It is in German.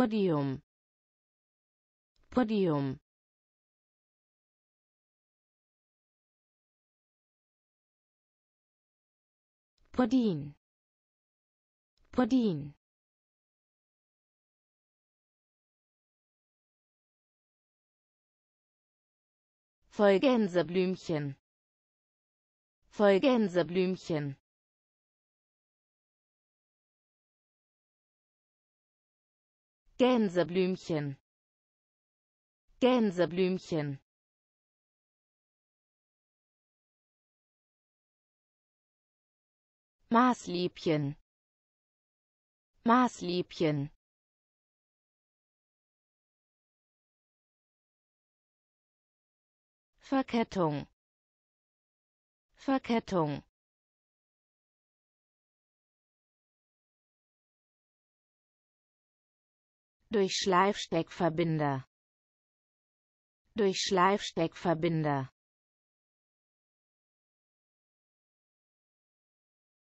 Podium. Podium. Podin Podin Voll Gänseblümchen Voll Gänseblümchen Gänseblümchen. Gänseblümchen. Maßliebchen. Maßliebchen. Verkettung. Verkettung durch Schleifsteckverbinder. Durch Schleifsteckverbinder